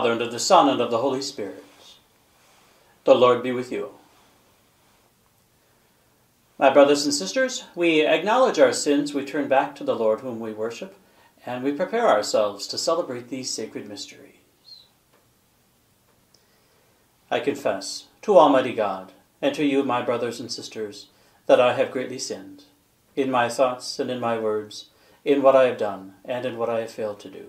Father, and of the Son, and of the Holy Spirit. The Lord be with you. My brothers and sisters, we acknowledge our sins, we turn back to the Lord whom we worship, and we prepare ourselves to celebrate these sacred mysteries. I confess to Almighty God, and to you, my brothers and sisters, that I have greatly sinned, in my thoughts and in my words, in what I have done, and in what I have failed to do.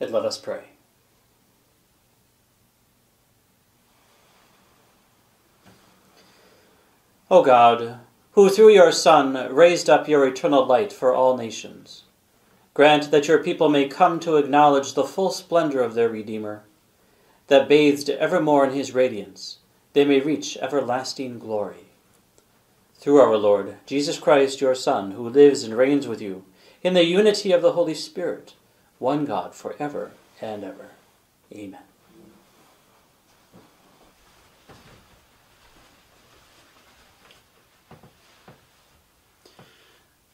And let us pray. O God, who through your Son raised up your eternal light for all nations, grant that your people may come to acknowledge the full splendor of their Redeemer, that bathed evermore in his radiance, they may reach everlasting glory. Through our Lord, Jesus Christ, your Son, who lives and reigns with you, in the unity of the Holy Spirit, one God, for ever and ever. Amen.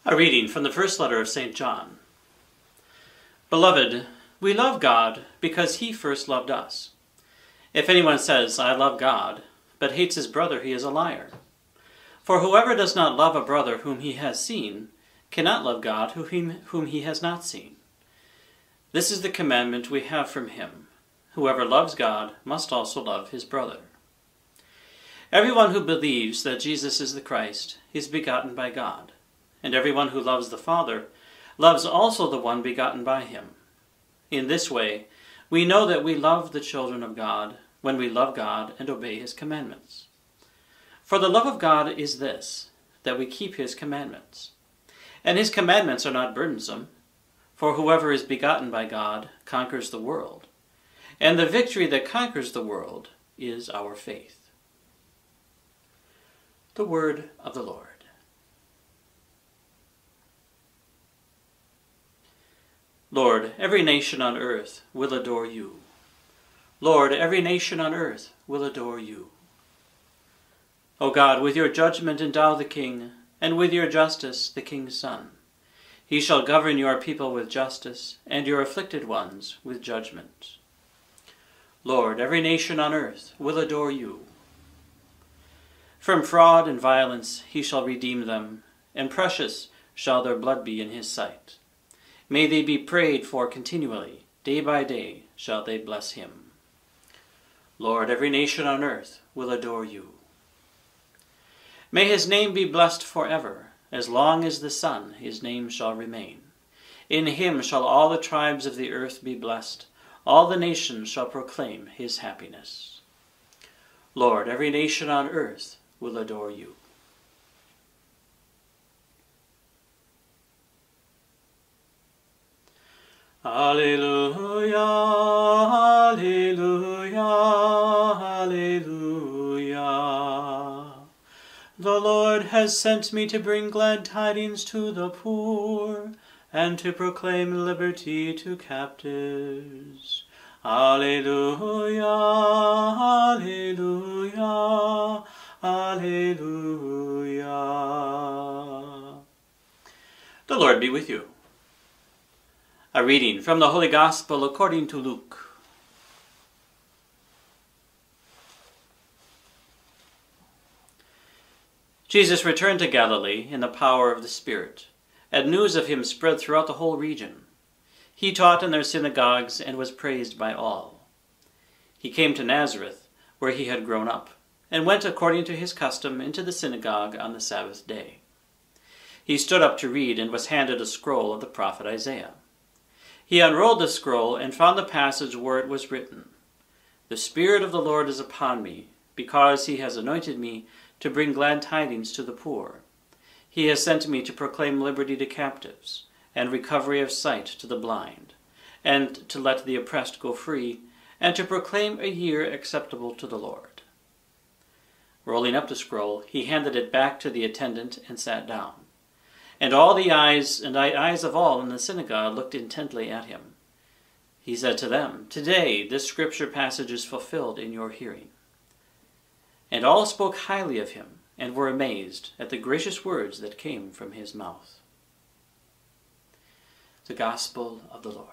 A reading from the first letter of St. John. Beloved, we love God because he first loved us. If anyone says, I love God, but hates his brother, he is a liar. For whoever does not love a brother whom he has seen cannot love God whom he has not seen. This is the commandment we have from him. Whoever loves God must also love his brother. Everyone who believes that Jesus is the Christ is begotten by God, and everyone who loves the Father loves also the one begotten by him. In this way, we know that we love the children of God when we love God and obey his commandments. For the love of God is this, that we keep his commandments. And his commandments are not burdensome, for whoever is begotten by God conquers the world. And the victory that conquers the world is our faith. The word of the Lord. Lord, every nation on earth will adore you. Lord, every nation on earth will adore you. O God, with your judgment endow the king, and with your justice the king's son. He shall govern your people with justice, and your afflicted ones with judgment. Lord, every nation on earth will adore you. From fraud and violence he shall redeem them, and precious shall their blood be in his sight. May they be prayed for continually, day by day shall they bless him. Lord, every nation on earth will adore you. May his name be blessed forever, as long as the sun his name shall remain. In him shall all the tribes of the earth be blessed, all the nations shall proclaim his happiness. Lord, every nation on earth will adore you. Alleluia, has sent me to bring glad tidings to the poor, and to proclaim liberty to captives. Alleluia, Alleluia, Alleluia. The Lord be with you. A reading from the Holy Gospel according to Luke. Jesus returned to Galilee in the power of the Spirit, and news of him spread throughout the whole region. He taught in their synagogues and was praised by all. He came to Nazareth, where he had grown up, and went according to his custom into the synagogue on the Sabbath day. He stood up to read and was handed a scroll of the prophet Isaiah. He unrolled the scroll and found the passage where it was written, The Spirit of the Lord is upon me, because he has anointed me to bring glad tidings to the poor. He has sent me to proclaim liberty to captives, and recovery of sight to the blind, and to let the oppressed go free, and to proclaim a year acceptable to the Lord. Rolling up the scroll, he handed it back to the attendant and sat down. And all the eyes and eyes of all in the synagogue looked intently at him. He said to them, Today this scripture passage is fulfilled in your hearing. And all spoke highly of him, and were amazed at the gracious words that came from his mouth. The Gospel of the Lord.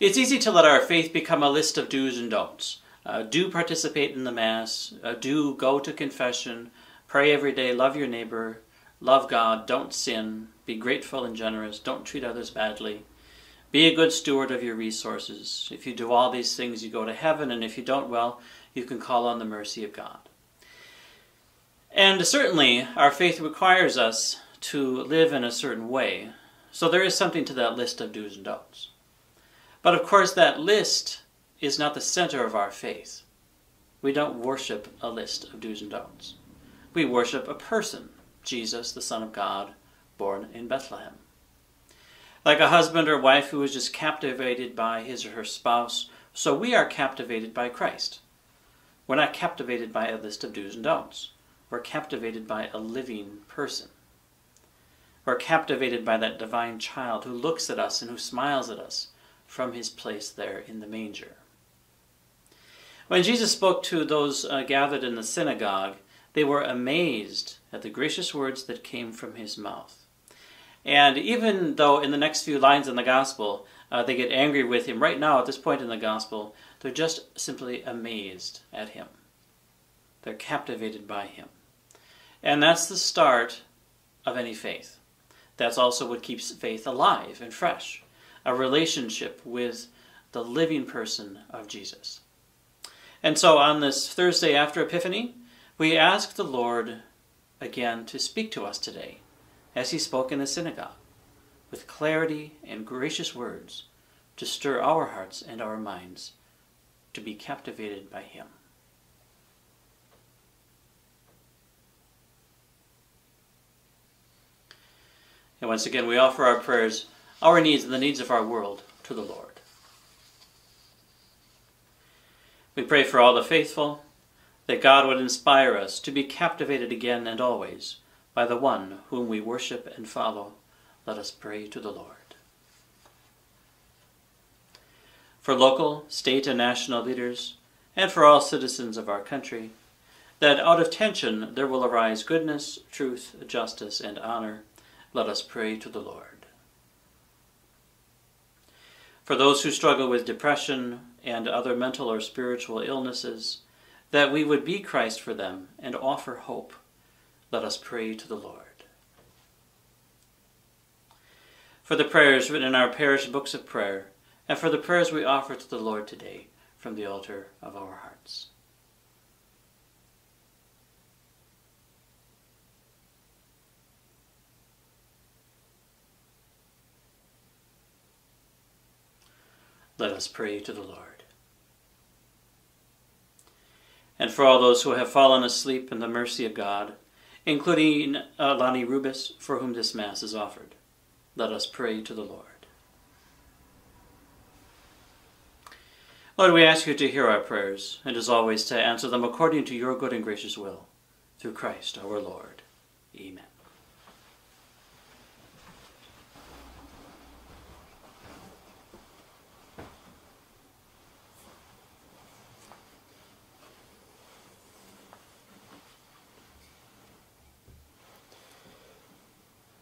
It's easy to let our faith become a list of do's and don'ts. Uh, do participate in the Mass, uh, do go to confession, pray every day, love your neighbor, love God, don't sin, be grateful and generous, don't treat others badly. Be a good steward of your resources. If you do all these things, you go to heaven, and if you don't, well, you can call on the mercy of God. And certainly, our faith requires us to live in a certain way, so there is something to that list of do's and don'ts. But of course, that list is not the center of our faith. We don't worship a list of do's and don'ts. We worship a person, Jesus, the Son of God, born in Bethlehem. Like a husband or wife who is just captivated by his or her spouse, so we are captivated by Christ. We're not captivated by a list of do's and don'ts. We're captivated by a living person. We're captivated by that divine child who looks at us and who smiles at us from his place there in the manger. When Jesus spoke to those uh, gathered in the synagogue, they were amazed at the gracious words that came from his mouth. And even though in the next few lines in the gospel uh, they get angry with him, right now at this point in the gospel, they're just simply amazed at him. They're captivated by him. And that's the start of any faith. That's also what keeps faith alive and fresh a relationship with the living person of Jesus. And so on this Thursday after Epiphany, we ask the Lord again to speak to us today as he spoke in the synagogue, with clarity and gracious words to stir our hearts and our minds to be captivated by him. And once again, we offer our prayers, our needs, and the needs of our world to the Lord. We pray for all the faithful, that God would inspire us to be captivated again and always by the one whom we worship and follow, let us pray to the Lord. For local, state, and national leaders, and for all citizens of our country, that out of tension there will arise goodness, truth, justice, and honor, let us pray to the Lord. For those who struggle with depression and other mental or spiritual illnesses, that we would be Christ for them and offer hope let us pray to the Lord. For the prayers written in our parish books of prayer, and for the prayers we offer to the Lord today from the altar of our hearts. Let us pray to the Lord. And for all those who have fallen asleep in the mercy of God, including uh, Lonnie Rubis, for whom this Mass is offered. Let us pray to the Lord. Lord, we ask you to hear our prayers, and as always, to answer them according to your good and gracious will, through Christ our Lord. Amen.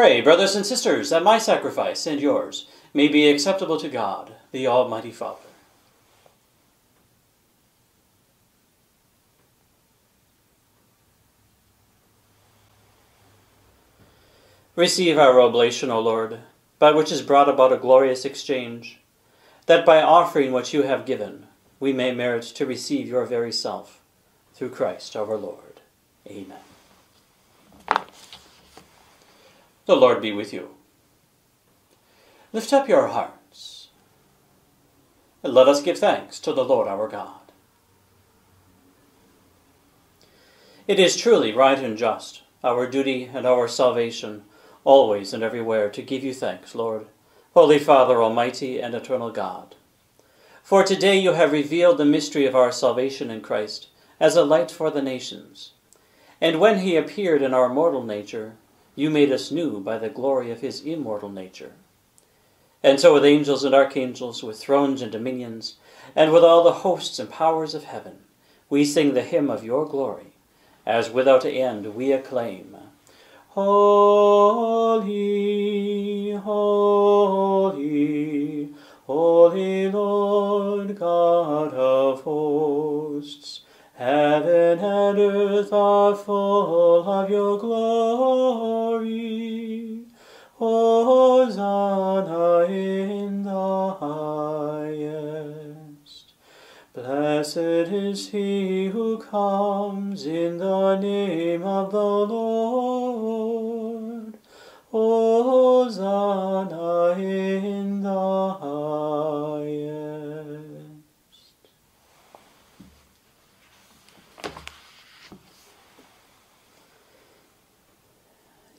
Pray, brothers and sisters, that my sacrifice and yours may be acceptable to God, the Almighty Father. Receive our oblation, O Lord, by which is brought about a glorious exchange, that by offering what you have given, we may merit to receive your very self, through Christ our Lord. Amen. The Lord be with you. Lift up your hearts, and let us give thanks to the Lord our God. It is truly right and just, our duty and our salvation, always and everywhere to give you thanks, Lord, Holy Father, Almighty and eternal God. For today you have revealed the mystery of our salvation in Christ as a light for the nations. And when he appeared in our mortal nature, you made us new by the glory of his immortal nature. And so with angels and archangels, with thrones and dominions, and with all the hosts and powers of heaven, we sing the hymn of your glory, as without end we acclaim. Holy, holy, holy Lord God of hosts, heaven and earth are full of your glory. Hosanna in the highest. Blessed is he who comes in the name of the Lord. Hosanna in the highest.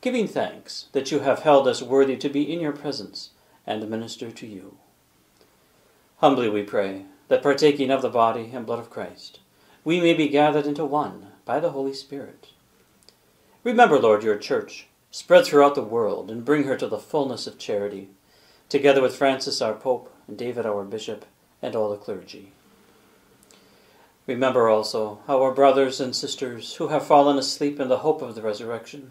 giving thanks that you have held us worthy to be in your presence and minister to you. Humbly we pray that partaking of the body and blood of Christ, we may be gathered into one by the Holy Spirit. Remember, Lord, your church, spread throughout the world, and bring her to the fullness of charity, together with Francis our Pope, and David our Bishop, and all the clergy. Remember also our brothers and sisters who have fallen asleep in the hope of the resurrection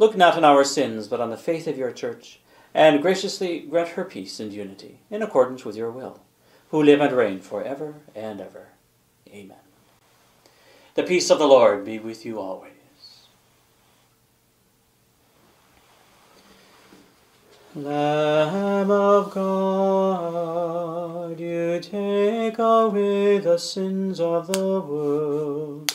Look not on our sins, but on the faith of your church, and graciously grant her peace and unity, in accordance with your will, who live and reign for ever and ever. Amen. The peace of the Lord be with you always. Lamb of God, you take away the sins of the world.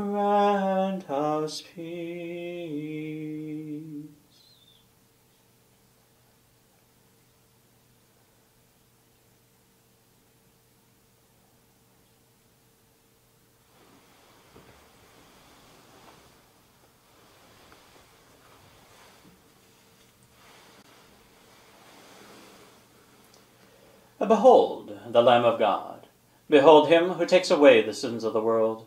grant us peace. Behold the Lamb of God. Behold him who takes away the sins of the world.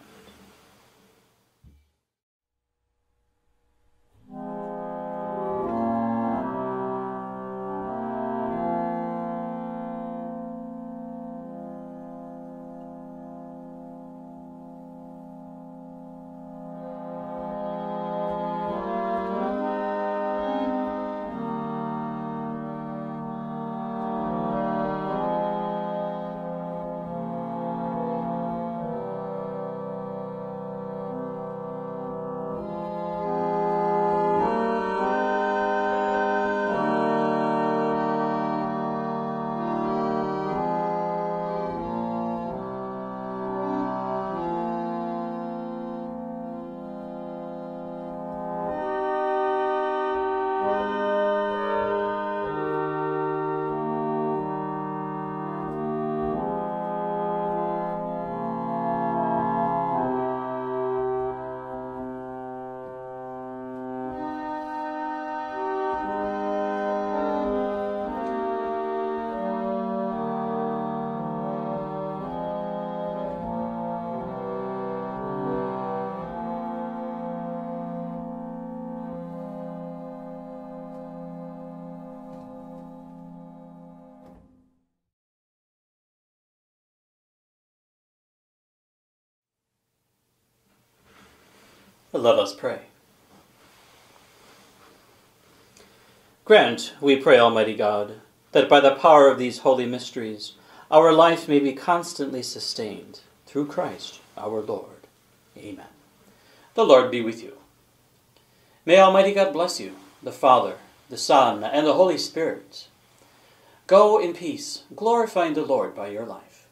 Let us pray. Grant, we pray, Almighty God, that by the power of these holy mysteries our life may be constantly sustained through Christ our Lord. Amen. The Lord be with you. May Almighty God bless you, the Father, the Son, and the Holy Spirit. Go in peace, glorifying the Lord by your life.